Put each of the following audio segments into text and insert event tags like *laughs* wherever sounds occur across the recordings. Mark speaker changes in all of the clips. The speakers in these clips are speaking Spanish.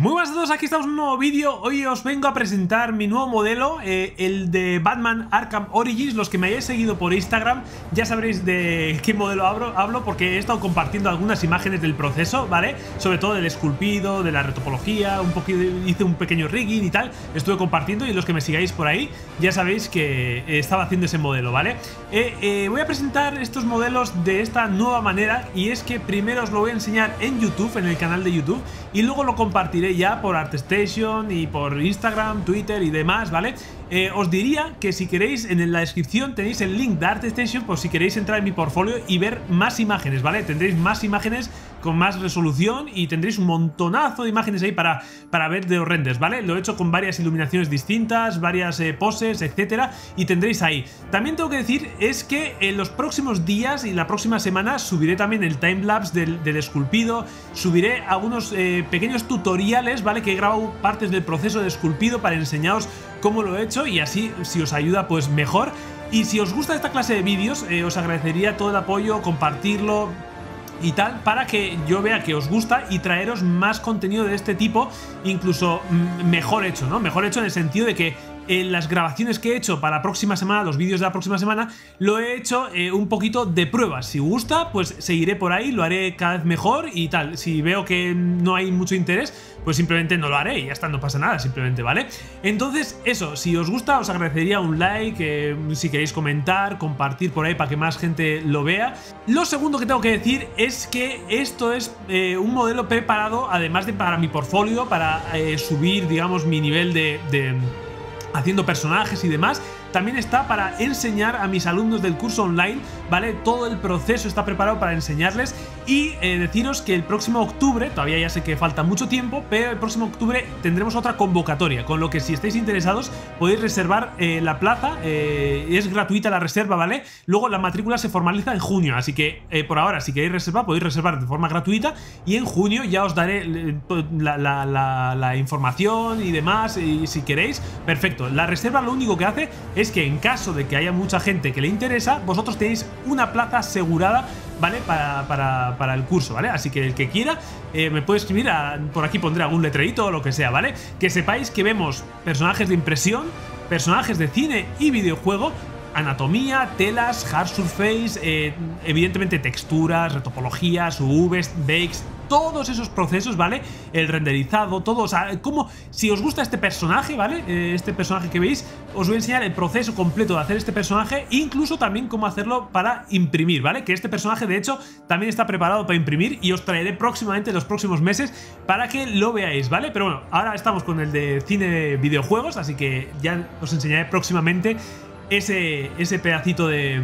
Speaker 1: Muy buenas a todos, aquí estamos en un nuevo vídeo Hoy os vengo a presentar mi nuevo modelo eh, El de Batman Arkham Origins Los que me hayáis seguido por Instagram Ya sabréis de qué modelo hablo, hablo Porque he estado compartiendo algunas imágenes del proceso ¿Vale? Sobre todo del esculpido, de la retopología un poquito, Hice un pequeño rigging y tal Estuve compartiendo y los que me sigáis por ahí Ya sabéis que estaba haciendo ese modelo ¿Vale? Eh, eh, voy a presentar estos modelos de esta nueva manera Y es que primero os lo voy a enseñar en YouTube En el canal de YouTube Y luego lo compartiré ya por ArtStation y por Instagram, Twitter y demás, ¿vale? Eh, os diría que si queréis, en la descripción tenéis el link de ArtStation por si queréis entrar en mi portfolio y ver más imágenes, ¿vale? Tendréis más imágenes con más resolución y tendréis un montonazo de imágenes ahí para, para ver de los renders, ¿vale? Lo he hecho con varias iluminaciones distintas, varias eh, poses, etcétera, y tendréis ahí. También tengo que decir es que en los próximos días y la próxima semana subiré también el timelapse del, del esculpido, subiré algunos eh, pequeños tutoriales, ¿vale? Que he grabado partes del proceso de esculpido para enseñaros cómo lo he hecho y así si os ayuda pues mejor. Y si os gusta esta clase de vídeos, eh, os agradecería todo el apoyo, compartirlo y tal, para que yo vea que os gusta y traeros más contenido de este tipo, incluso mejor hecho, ¿no? Mejor hecho en el sentido de que en las grabaciones que he hecho para la próxima semana, los vídeos de la próxima semana, lo he hecho eh, un poquito de pruebas. Si gusta, pues seguiré por ahí, lo haré cada vez mejor y tal. Si veo que no hay mucho interés, pues simplemente no lo haré y ya está, no pasa nada, simplemente, ¿vale? Entonces, eso, si os gusta, os agradecería un like, eh, si queréis comentar, compartir por ahí para que más gente lo vea. Lo segundo que tengo que decir es que esto es eh, un modelo preparado, además de para mi portfolio, para subir, digamos, mi nivel de haciendo personajes y demás, también está para enseñar a mis alumnos del curso online, ¿vale? Todo el proceso está preparado para enseñarles y eh, deciros que el próximo octubre, todavía ya sé que falta mucho tiempo, pero el próximo octubre tendremos otra convocatoria, con lo que si estáis interesados podéis reservar eh, la plaza, eh, es gratuita la reserva, ¿vale? Luego la matrícula se formaliza en junio, así que por ahora si queréis reservar podéis reservar de forma gratuita y en junio ya os daré la, la información y demás, y si queréis, perfecto. La reserva lo único que hace que en caso de que haya mucha gente que le interesa, vosotros tenéis una plaza asegurada ¿vale? Para, para, el curso, ¿vale? Así que el que quiera eh, me puede escribir, por aquí pondré algún letrerito o lo que sea, ¿vale? Que sepáis que vemos personajes de impresión, personajes de cine y videojuego, anatomía, telas, hard surface, eh, evidentemente texturas, retopologías, UVs, bakes, todos esos procesos, ¿vale? El renderizado, todo, o sea, como si os gusta este personaje, ¿vale? Eh, este personaje que veis, os voy a enseñar el proceso completo de hacer este personaje, incluso también cómo hacerlo para imprimir, ¿vale? Que este personaje, de hecho, también está preparado para imprimir y os traeré próximamente en los próximos meses para que lo veáis, ¿vale? Pero bueno, ahora estamos con el de cine videojuegos, así que ya os enseñaré próximamente ese, ese pedacito de,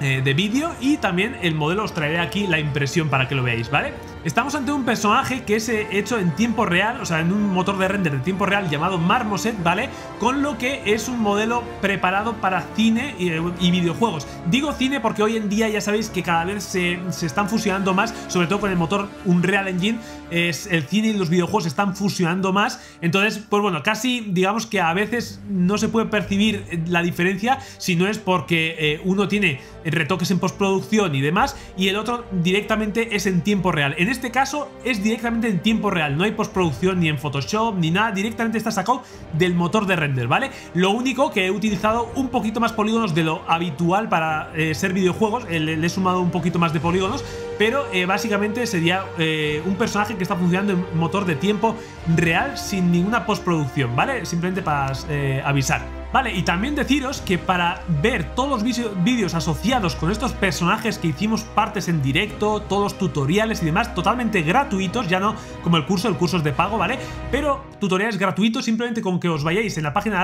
Speaker 1: eh, de vídeo y también el modelo os traeré aquí la impresión para que lo veáis, ¿vale? Estamos ante un personaje que es eh, hecho en tiempo real, o sea, en un motor de render de tiempo real llamado Marmoset, ¿vale? Con lo que es un modelo preparado para cine y, eh, videojuegos. Digo cine porque hoy en día ya sabéis que cada vez se, están fusionando más, sobre todo con el motor Unreal Engine, es, el cine y los videojuegos se están fusionando más. Entonces, pues bueno, casi digamos que a veces no se puede percibir la diferencia si no es porque uno tiene retoques en postproducción y demás y el otro directamente es en tiempo real. En este caso es directamente en tiempo real, no hay postproducción ni en Photoshop ni nada, directamente está sacado del motor de render, ¿vale? Lo único que he utilizado un poquito más polígonos de lo habitual para eh, ser videojuegos, eh, le, he sumado un poquito más de polígonos, pero eh, básicamente sería un personaje que está funcionando en motor de tiempo real sin ninguna postproducción, ¿vale? Simplemente para avisar. Vale, y también deciros que para ver todos los vídeos asociados con estos personajes que hicimos partes en directo, todos los tutoriales y demás, totalmente gratuitos, ya no como el curso, el curso es de pago, ¿vale? Pero tutoriales gratuitos simplemente con que os vayáis en la página de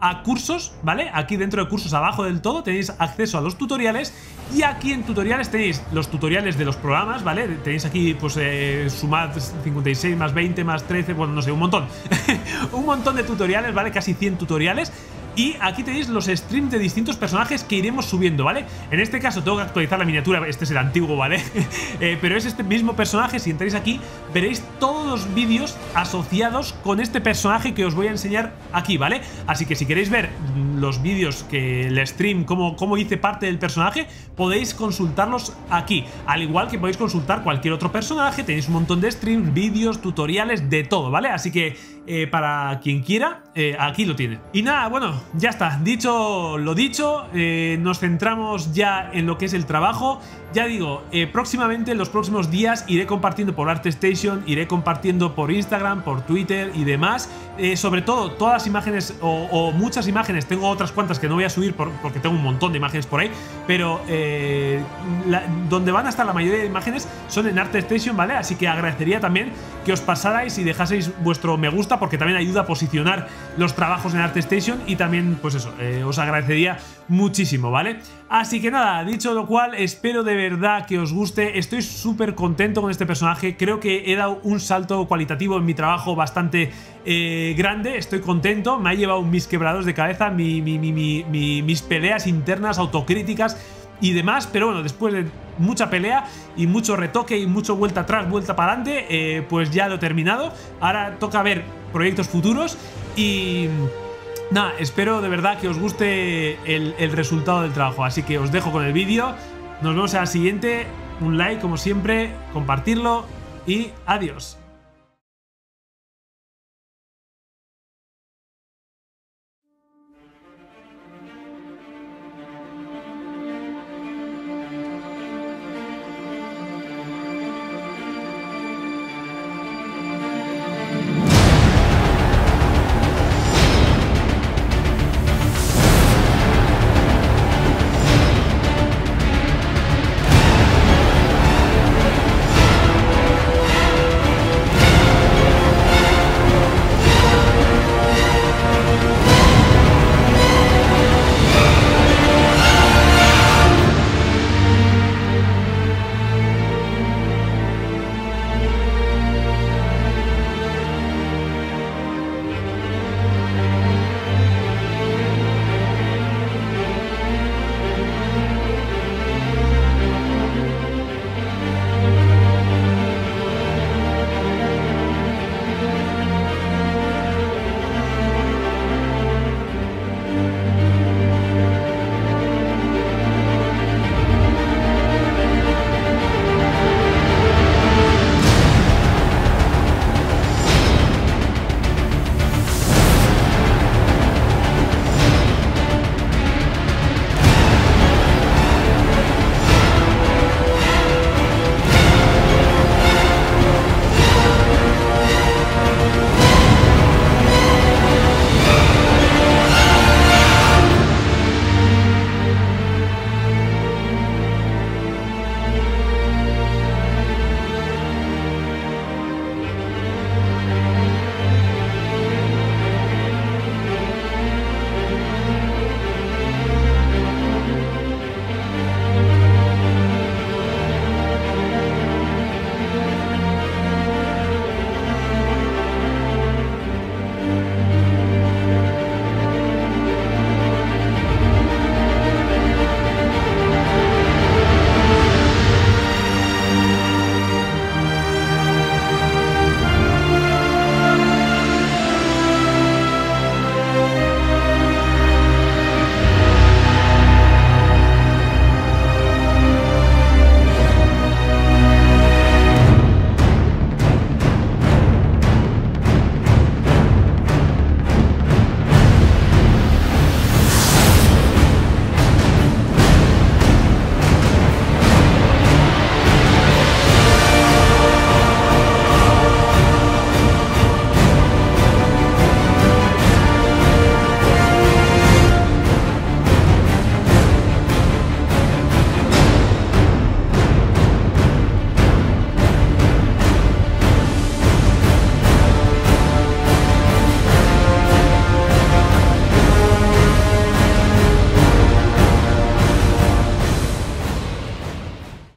Speaker 1: a cursos, ¿vale? Aquí dentro de cursos abajo del todo tenéis acceso a los tutoriales y aquí en tutoriales tenéis los tutoriales de los programas, ¿vale? Tenéis aquí pues eh, sumad 56 más 20 más 13, bueno, no sé, un montón. *laughs* un montón de tutoriales, ¿vale? Casi 100 tutoriales Y aquí tenéis los streams de distintos personajes que iremos subiendo, ¿vale? En este caso tengo que actualizar la miniatura, este es el antiguo, ¿vale? *laughs* Eh, pero es este mismo personaje, si entráis aquí, veréis todos los vídeos asociados con este personaje que os voy a enseñar aquí, ¿vale? Así que si queréis ver los vídeos que el stream, cómo, cómo hice parte del personaje, podéis consultarlos aquí. Al igual que podéis consultar cualquier otro personaje, tenéis un montón de streams, vídeos, tutoriales, de todo, ¿vale? Así que eh, para quien quiera, eh, aquí lo tiene. Y nada, bueno, ya está. Dicho lo dicho, eh, nos centramos ya en lo que es el trabajo. Ya digo, próximamente, en los próximos días, iré compartiendo por ArtStation, iré compartiendo por Instagram, por Twitter y demás. sobre todo, todas las imágenes o, muchas imágenes, tengo otras cuantas que no voy a subir porque tengo un montón de imágenes por ahí, pero donde van a estar la mayoría de imágenes son en ArtStation, ¿vale? Así que agradecería también que os pasarais y dejaseis vuestro me gusta porque también ayuda a posicionar los trabajos en ArtStation y también, pues eso, eh, os agradecería muchísimo, ¿vale? Así que nada, dicho lo cual, espero de verdad que os guste, estoy súper contento con este personaje, creo que he dado un salto cualitativo en mi trabajo bastante eh, grande, estoy contento, me ha llevado mis quebrados de cabeza, mis peleas internas, autocríticas, y demás, pero bueno, después de mucha pelea y mucho retoque y mucho vuelta atrás, vuelta para adelante, eh, pues ya lo he terminado. Ahora toca ver proyectos futuros y... Nada, espero de verdad que os guste el, el resultado del trabajo, así que os dejo con el vídeo, nos vemos en la siguiente, un like como siempre, compartirlo y adiós.